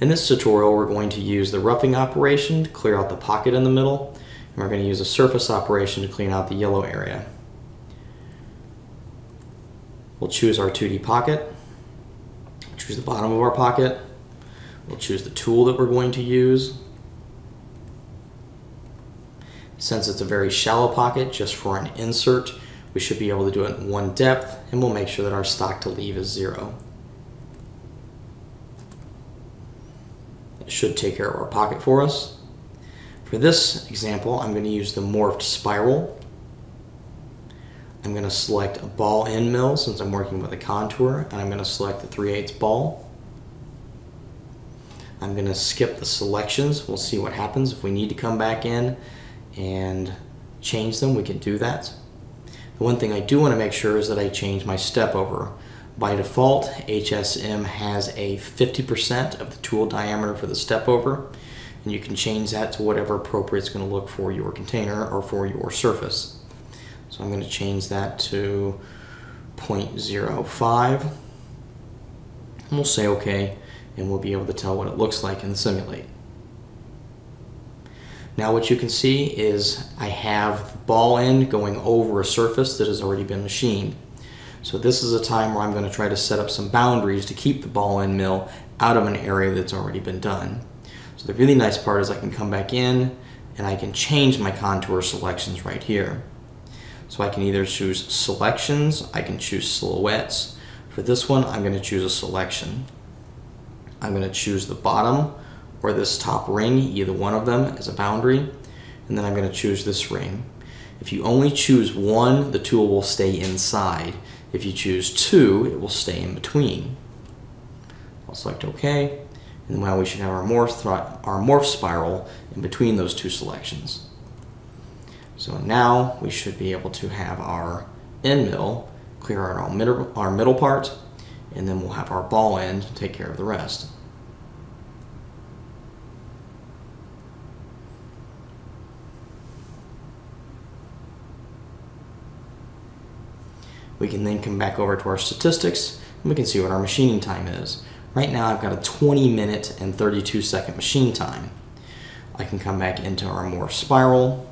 In this tutorial, we're going to use the roughing operation to clear out the pocket in the middle, and we're going to use a surface operation to clean out the yellow area. We'll choose our 2D pocket, choose the bottom of our pocket, we'll choose the tool that we're going to use. Since it's a very shallow pocket, just for an insert, we should be able to do it in one depth, and we'll make sure that our stock to leave is zero. Should take care of our pocket for us. For this example, I'm going to use the morphed spiral. I'm going to select a ball end mill since I'm working with a contour, and I'm going to select the 3 8 ball. I'm going to skip the selections. We'll see what happens. If we need to come back in and change them, we can do that. The one thing I do want to make sure is that I change my step over. By default, HSM has a 50% of the tool diameter for the step over, and you can change that to whatever appropriate is going to look for your container or for your surface. So I'm going to change that to 0.05, and we'll say OK, and we'll be able to tell what it looks like in the simulate. Now what you can see is I have the ball end going over a surface that has already been machined. So this is a time where I'm going to try to set up some boundaries to keep the ball end mill out of an area that's already been done. So the really nice part is I can come back in and I can change my contour selections right here. So I can either choose selections, I can choose silhouettes. For this one, I'm going to choose a selection. I'm going to choose the bottom or this top ring, either one of them as a boundary, and then I'm going to choose this ring. If you only choose one, the tool will stay inside. If you choose two, it will stay in between. I'll select OK, and now we should have our morph, our morph spiral in between those two selections. So now we should be able to have our end mill clear out our middle, our middle part, and then we'll have our ball end take care of the rest. We can then come back over to our statistics and we can see what our machining time is. Right now I've got a 20 minute and 32 second machine time. I can come back into our morph spiral.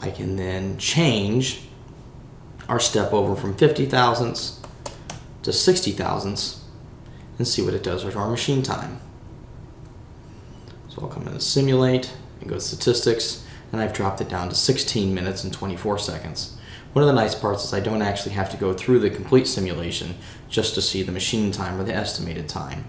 I can then change our step over from 50 thousandths to 60 thousandths and see what it does with our machine time. So I'll come in and simulate and go to statistics and I've dropped it down to 16 minutes and 24 seconds. One of the nice parts is I don't actually have to go through the complete simulation just to see the machine time or the estimated time.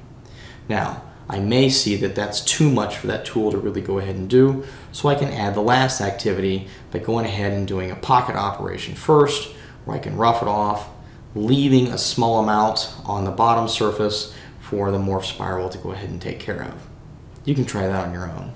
Now, I may see that that's too much for that tool to really go ahead and do, so I can add the last activity by going ahead and doing a pocket operation first, where I can rough it off, leaving a small amount on the bottom surface for the morph spiral to go ahead and take care of. You can try that on your own.